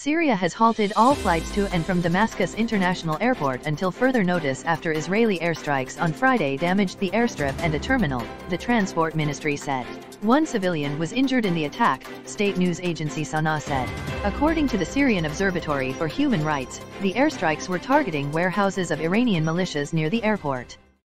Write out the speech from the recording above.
Syria has halted all flights to and from Damascus International Airport until further notice after Israeli airstrikes on Friday damaged the airstrip and a terminal, the Transport Ministry said. One civilian was injured in the attack, state news agency Sana said. According to the Syrian Observatory for Human Rights, the airstrikes were targeting warehouses of Iranian militias near the airport.